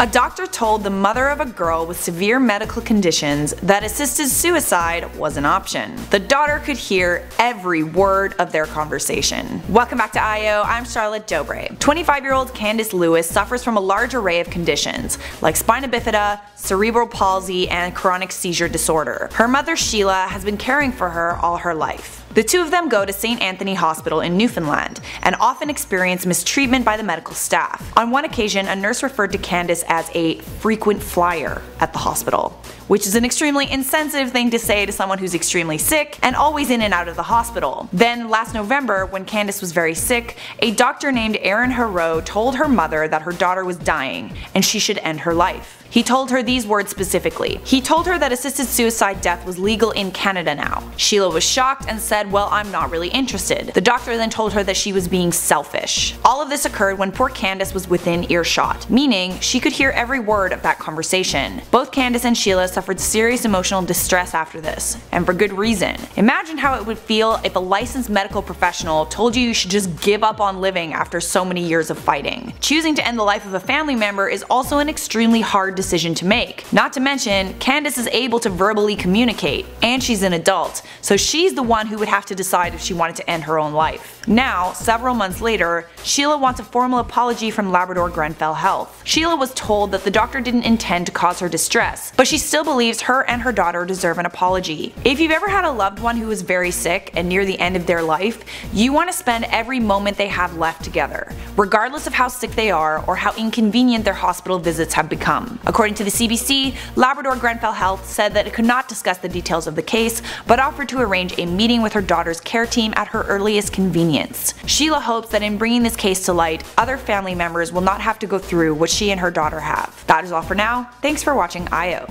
A doctor told the mother of a girl with severe medical conditions that assisted suicide was an option. The daughter could hear every word of their conversation. Welcome back to IO, I'm Charlotte Dobre. 25 year old Candice Lewis suffers from a large array of conditions, like spina bifida, cerebral palsy, and chronic seizure disorder. Her mother Sheila has been caring for her all her life. The two of them go to St. Anthony Hospital in Newfoundland and often experience mistreatment by the medical staff. On one occasion, a nurse referred to Candice as a frequent flyer at the hospital which is an extremely insensitive thing to say to someone who's extremely sick and always in and out of the hospital. Then last November, when Candice was very sick, a doctor named Aaron Hero told her mother that her daughter was dying and she should end her life. He told her these words specifically. He told her that assisted suicide death was legal in Canada now. Sheila was shocked and said, well I'm not really interested. The doctor then told her that she was being selfish. All of this occurred when poor Candice was within earshot, meaning she could hear every word of that conversation. Both Candice and Sheila suffered serious emotional distress after this, and for good reason. Imagine how it would feel if a licensed medical professional told you you should just give up on living after so many years of fighting. Choosing to end the life of a family member is also an extremely hard decision to make. Not to mention, Candice is able to verbally communicate, and she's an adult, so she's the one who would have to decide if she wanted to end her own life. Now, several months later, Sheila wants a formal apology from Labrador Grenfell Health. Sheila was told that the doctor didn't intend to cause her distress, but she still believes her and her daughter deserve an apology. If you've ever had a loved one who is very sick and near the end of their life, you want to spend every moment they have left together, regardless of how sick they are or how inconvenient their hospital visits have become. According to the CBC, Labrador Grenfell Health said that it could not discuss the details of the case, but offered to arrange a meeting with her daughter's care team at her earliest convenience. Sheila hopes that in bringing this case to light, other family members will not have to go through what she and her daughter have. That is all for now. Thanks for watching IO.